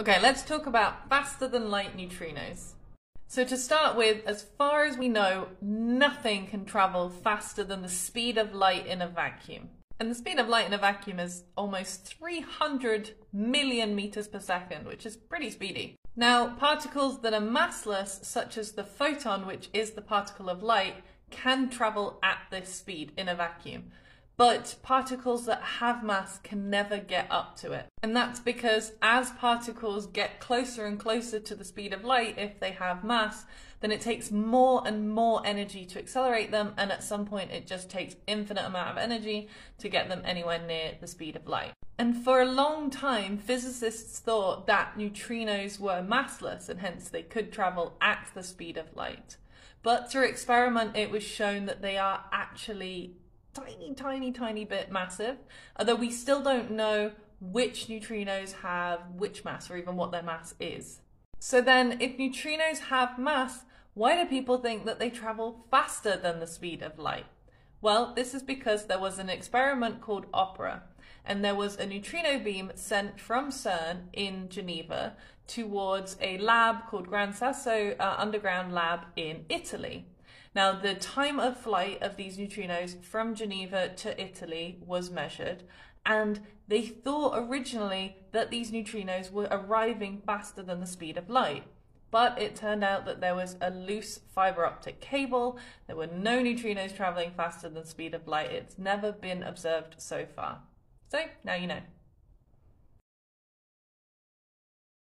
Okay, let's talk about faster than light neutrinos. So to start with, as far as we know, nothing can travel faster than the speed of light in a vacuum. And the speed of light in a vacuum is almost 300 million meters per second, which is pretty speedy. Now, particles that are massless, such as the photon, which is the particle of light, can travel at this speed in a vacuum. But particles that have mass can never get up to it. And that's because as particles get closer and closer to the speed of light, if they have mass, then it takes more and more energy to accelerate them. And at some point, it just takes infinite amount of energy to get them anywhere near the speed of light. And for a long time, physicists thought that neutrinos were massless and hence they could travel at the speed of light. But through experiment, it was shown that they are actually tiny, tiny, tiny bit massive, although we still don't know which neutrinos have which mass or even what their mass is. So then, if neutrinos have mass, why do people think that they travel faster than the speed of light? Well, this is because there was an experiment called OPERA, and there was a neutrino beam sent from CERN in Geneva towards a lab called Gran Sasso uh, Underground Lab in Italy. Now, the time of flight of these neutrinos from Geneva to Italy was measured, and they thought originally that these neutrinos were arriving faster than the speed of light. But it turned out that there was a loose fiber optic cable. There were no neutrinos traveling faster than the speed of light. It's never been observed so far. So now you know.